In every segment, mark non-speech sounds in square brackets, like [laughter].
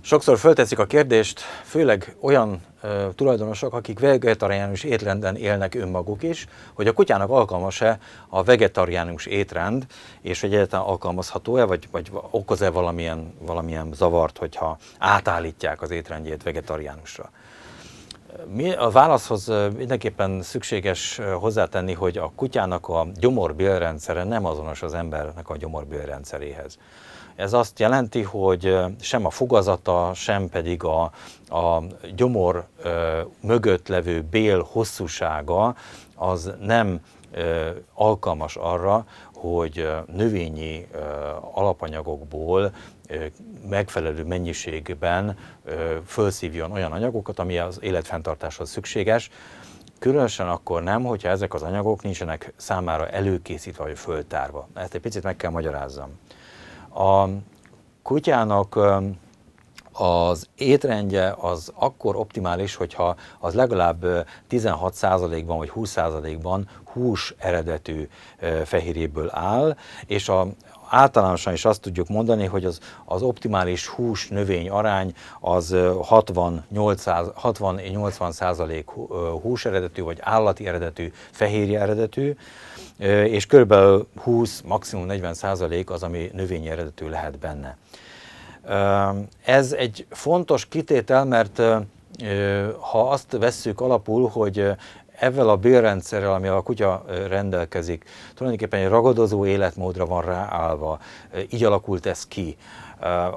Sokszor fölteszik a kérdést, főleg olyan ö, tulajdonosok, akik vegetariánus étrenden élnek önmaguk is, hogy a kutyának alkalmas-e a vegetariánus étrend, és hogy egyáltalán alkalmazható-e, vagy, vagy okoz-e valamilyen, valamilyen zavart, hogyha átállítják az étrendjét vegetariánusra. Mi a válaszhoz mindenképpen szükséges hozzátenni, hogy a kutyának a gyomorbélrendszere nem azonos az embernek a gyomorbélrendszeréhez. Ez azt jelenti, hogy sem a fogazata, sem pedig a, a gyomor ö, mögött levő bél hosszúsága az nem alkalmas arra, hogy növényi alapanyagokból megfelelő mennyiségben felszívjon olyan anyagokat, ami az életfenntartáshoz szükséges, Különösen akkor nem, hogyha ezek az anyagok nincsenek számára előkészítve vagy föltárva. Ezt egy picit meg kell magyarázzam. A kutyának az étrendje az akkor optimális, hogyha az legalább 16%-ban vagy 20%-ban hús eredetű fehérjéből áll, és a, általánosan is azt tudjuk mondani, hogy az, az optimális hús növény arány az 60-80 százalék hús eredetű, vagy állati eredetű, fehérje eredetű, és kb. 20, maximum 40 százalék az, ami növényi eredetű lehet benne. Ez egy fontos kitétel, mert ha azt vesszük alapul, hogy ezzel a bélrendszerrel, ami a kutya rendelkezik, tulajdonképpen egy ragadozó életmódra van ráállva, így alakult ez ki.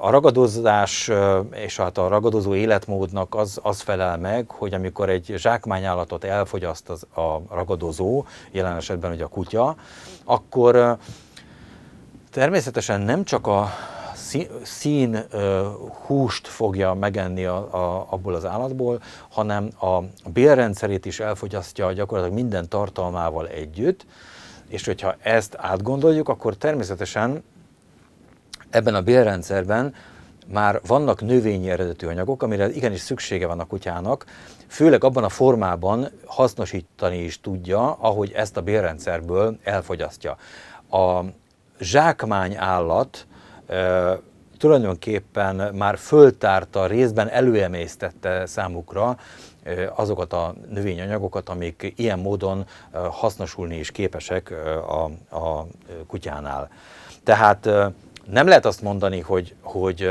A ragadozás és hát a ragadozó életmódnak az, az felel meg, hogy amikor egy zsákmányállatot elfogyaszt az, a ragadozó, jelen esetben ugye a kutya, akkor természetesen nem csak a szín húst fogja megenni a, a, abból az állatból, hanem a bélrendszerét is elfogyasztja gyakorlatilag minden tartalmával együtt, és hogyha ezt átgondoljuk, akkor természetesen ebben a bélrendszerben már vannak növényi eredetű anyagok, amire igenis szüksége van a kutyának, főleg abban a formában hasznosítani is tudja, ahogy ezt a bélrendszerből elfogyasztja. A zsákmány állat tulajdonképpen már föltárta, részben előemésztette számukra azokat a növényanyagokat, amik ilyen módon hasznosulni is képesek a, a kutyánál. Tehát nem lehet azt mondani, hogy, hogy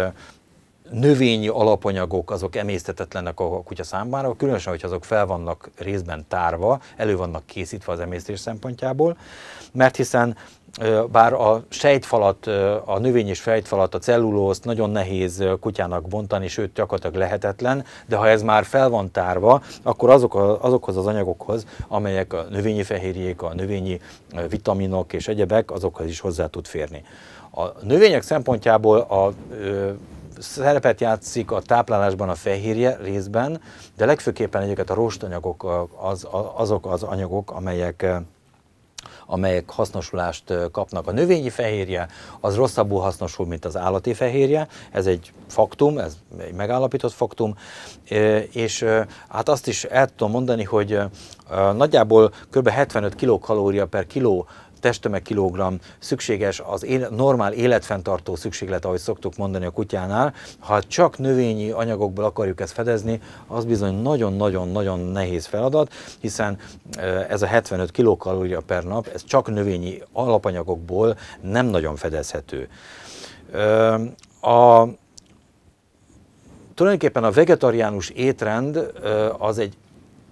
növényi alapanyagok azok emésztetetlenek a kutya számára, különösen, hogy azok fel vannak részben tárva, elő vannak készítve az emésztés szempontjából, mert hiszen bár a sejtfalat, a növényi sejtfalat, a cellulózt nagyon nehéz kutyának bontani, sőt gyakorlatilag lehetetlen, de ha ez már fel van tárva, akkor azok a, azokhoz az anyagokhoz, amelyek a növényi fehérjék, a növényi vitaminok és egyebek, azokhoz is hozzá tud férni. A növények szempontjából a szerepet játszik a táplálásban a fehérje részben, de legfőképpen egyébként a rostanyagok az, azok az anyagok, amelyek amelyek hasznosulást kapnak. A növényi fehérje az rosszabbul hasznosul, mint az állati fehérje, ez egy faktum, ez egy megállapított faktum, és hát azt is el tudom mondani, hogy nagyjából kb. 75 kilokalória per kiló testtömeg szükséges az éle, normál életfenntartó szükséglet, ahogy szoktuk mondani a kutyánál. Ha csak növényi anyagokból akarjuk ezt fedezni, az bizony nagyon-nagyon-nagyon nehéz feladat, hiszen ez a 75 kilokalória per nap, ez csak növényi alapanyagokból nem nagyon fedezhető. A, tulajdonképpen a vegetariánus étrend az egy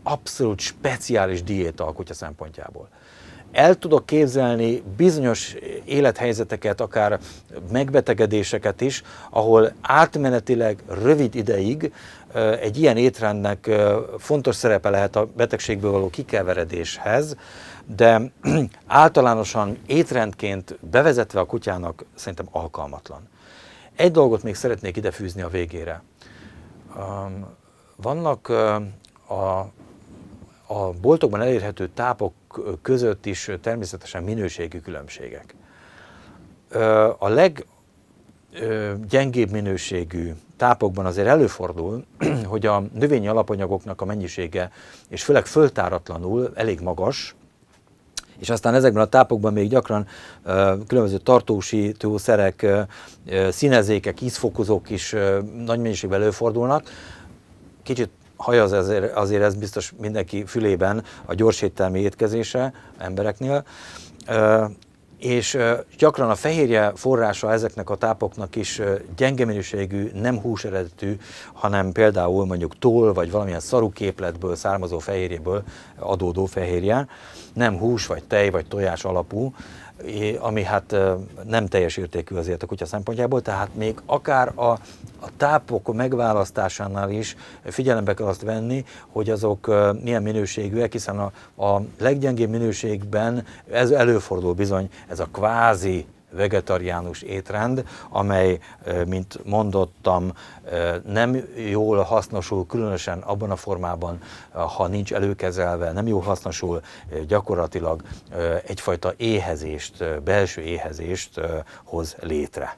abszolút speciális diéta a kutya szempontjából el tudok képzelni bizonyos élethelyzeteket, akár megbetegedéseket is, ahol átmenetileg rövid ideig egy ilyen étrendnek fontos szerepe lehet a betegségből való kikeveredéshez, de [clears throat] általánosan étrendként bevezetve a kutyának szerintem alkalmatlan. Egy dolgot még szeretnék idefűzni a végére. Vannak a a boltokban elérhető tápok között is természetesen minőségi különbségek. A leggyengébb minőségű tápokban azért előfordul, [clears throat] hogy a növényi alapanyagoknak a mennyisége, és főleg föltáratlanul elég magas, és aztán ezekben a tápokban még gyakran különböző tartósítószerek, színezékek, ízfokozók is nagy mennyiségben előfordulnak. Kicsit hajaz azért, azért ez biztos mindenki fülében a gyorséttelmi étkezése embereknél. És gyakran a fehérje forrása ezeknek a tápoknak is gyenge minőségű, nem hús eredetű, hanem például mondjuk toll vagy valamilyen szaruképletből származó fehérjéből adódó fehérje, nem hús vagy tej vagy tojás alapú, ami hát nem teljes értékű azért a kutya szempontjából, tehát még akár a, a tápok megválasztásánál is figyelembe kell azt venni, hogy azok milyen minőségűek, hiszen a, a leggyengébb minőségben ez előfordul bizony, ez a kvázi vegetariánus étrend, amely, mint mondottam, nem jól hasznosul, különösen abban a formában, ha nincs előkezelve, nem jól hasznosul, gyakorlatilag egyfajta éhezést, belső éhezést hoz létre.